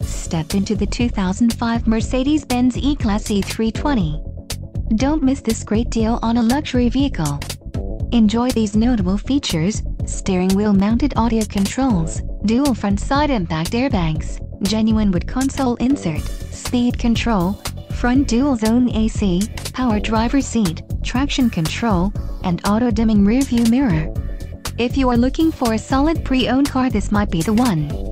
Step into the 2005 Mercedes-Benz E-Class E320. Don't miss this great deal on a luxury vehicle. Enjoy these notable features, steering wheel mounted audio controls, dual front side impact airbags, genuine wood console insert, speed control, front dual zone AC, power driver seat, traction control, and auto dimming rear view mirror. If you are looking for a solid pre-owned car this might be the one.